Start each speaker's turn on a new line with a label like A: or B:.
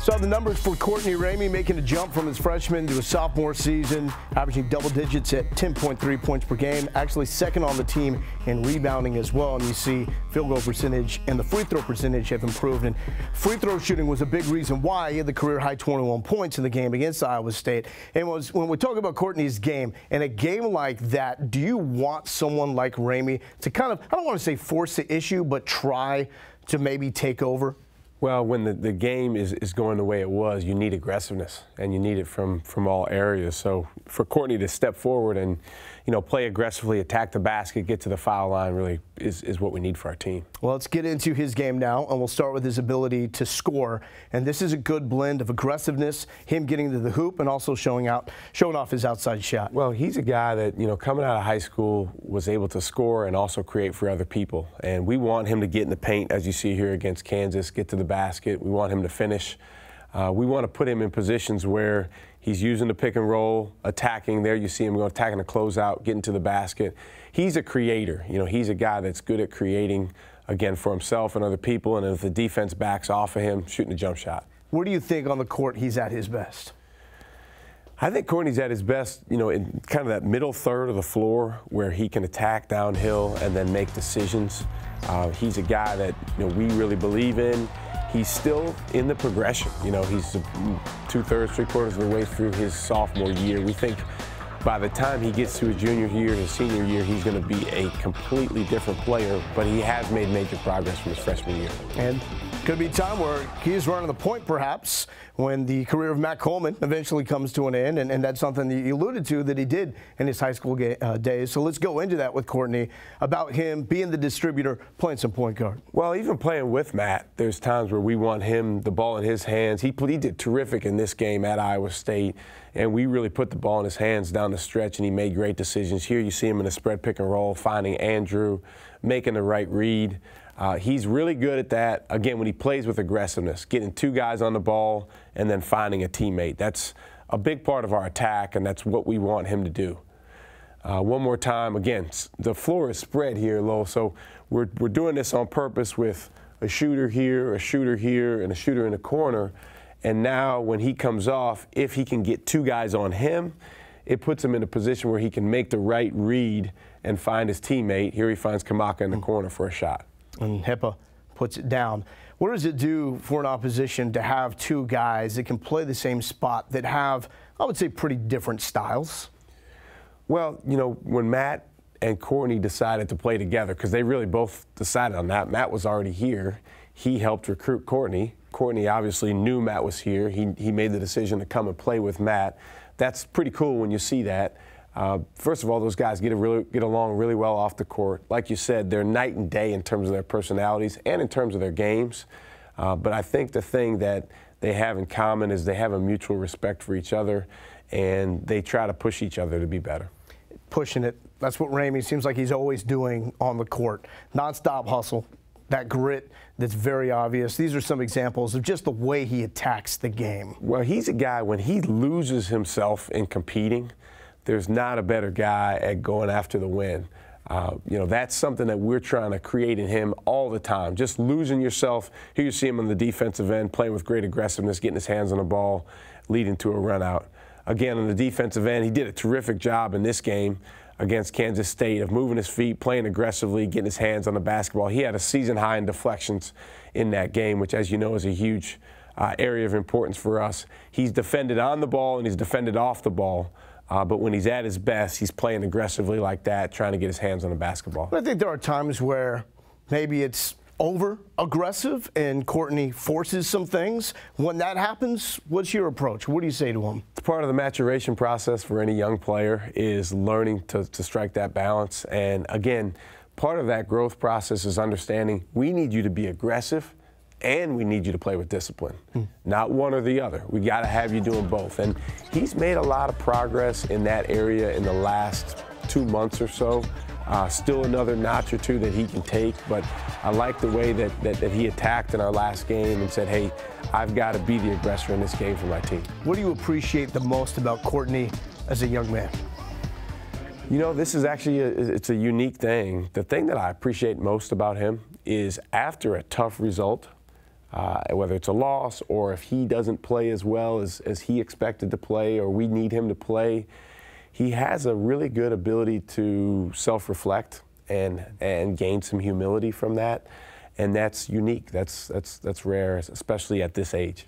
A: Saw the numbers for Courtney Ramey making a jump from his freshman to his sophomore season, averaging double digits at 10.3 points per game, actually second on the team in rebounding as well. And you see field goal percentage and the free throw percentage have improved. And free throw shooting was a big reason why he had the career high 21 points in the game against Iowa State. And was when we talk about Courtney's game, in a game like that, do you want someone like Ramey to kind of, I don't want to say force the issue, but try to maybe take over?
B: Well, when the, the game is, is going the way it was, you need aggressiveness, and you need it from, from all areas. So for Courtney to step forward and, you know, play aggressively, attack the basket, get to the foul line, really is, is what we need for our team.
A: Well, let's get into his game now, and we'll start with his ability to score. And this is a good blend of aggressiveness, him getting to the hoop, and also showing out, showing off his outside shot.
B: Well, he's a guy that you know coming out of high school was able to score and also create for other people. And we want him to get in the paint, as you see here against Kansas, get to the basket. We want him to finish. Uh, we want to put him in positions where he's using the pick and roll, attacking. There you see him going attacking the closeout, getting to the basket. He's a creator. You know, he's a guy that's good at creating again for himself and other people. And if the defense backs off of him, shooting a jump shot.
A: Where do you think on the court he's at his best?
B: I think Courtney's at his best, you know, in kind of that middle third of the floor where he can attack downhill and then make decisions. Uh, he's a guy that you know we really believe in. He's still in the progression. You know, he's two thirds, three quarters of the way through his sophomore year. We think by the time he gets to his junior year, his senior year, he's going to be a completely different player. But he has made major progress from his freshman year.
A: And could be time where he's running the point, perhaps, when the career of Matt Coleman eventually comes to an end. And, and that's something that you alluded to that he did in his high school uh, days. So let's go into that with Courtney about him being the distributor, playing some point guard.
B: Well, even playing with Matt, there's times where we want him, the ball in his hands. He, he did terrific in this game at Iowa State. And we really put the ball in his hands down the stretch, and he made great decisions. Here you see him in a spread pick and roll, finding Andrew, making the right read. Uh, he's really good at that. Again, when he plays with aggressiveness, getting two guys on the ball and then finding a teammate. That's a big part of our attack, and that's what we want him to do. Uh, one more time, again, the floor is spread here, Lowell, so we're, we're doing this on purpose with a shooter here, a shooter here, and a shooter in the corner. And now when he comes off, if he can get two guys on him, it puts him in a position where he can make the right read and find his teammate. Here he finds Kamaka in the mm. corner for a shot
A: and Hepa puts it down. What does it do for an opposition to have two guys that can play the same spot that have, I would say, pretty different styles?
B: Well, you know, when Matt and Courtney decided to play together, because they really both decided on that, Matt was already here. He helped recruit Courtney. Courtney obviously knew Matt was here. He, he made the decision to come and play with Matt. That's pretty cool when you see that. Uh, first of all, those guys get, really, get along really well off the court. Like you said, they're night and day in terms of their personalities and in terms of their games. Uh, but I think the thing that they have in common is they have a mutual respect for each other and they try to push each other to be better.
A: Pushing it. That's what Ramey seems like he's always doing on the court. Nonstop hustle, that grit that's very obvious. These are some examples of just the way he attacks the game.
B: Well, he's a guy, when he loses himself in competing, there's not a better guy at going after the win. Uh, you know, that's something that we're trying to create in him all the time. Just losing yourself. Here you see him on the defensive end, playing with great aggressiveness, getting his hands on the ball, leading to a run out. Again, on the defensive end, he did a terrific job in this game against Kansas State of moving his feet, playing aggressively, getting his hands on the basketball. He had a season high in deflections in that game, which, as you know, is a huge uh, area of importance for us. He's defended on the ball and he's defended off the ball. Uh, but when he's at his best, he's playing aggressively like that, trying to get his hands on the basketball.
A: I think there are times where maybe it's over aggressive and Courtney forces some things. When that happens, what's your approach? What do you say to him?
B: It's part of the maturation process for any young player is learning to, to strike that balance. And again, part of that growth process is understanding we need you to be aggressive and we need you to play with discipline. Hmm. Not one or the other. We got to have you doing both. And he's made a lot of progress in that area in the last two months or so. Uh, still another notch or two that he can take, but I like the way that, that, that he attacked in our last game and said, hey, I've got to be the aggressor in this game for my team.
A: What do you appreciate the most about Courtney as a young man?
B: You know, this is actually a, it's a unique thing. The thing that I appreciate most about him is after a tough result, uh, whether it's a loss or if he doesn't play as well as, as he expected to play or we need him to play, he has a really good ability to self reflect and, and gain some humility from that. And that's unique. That's, that's, that's rare, especially at this age.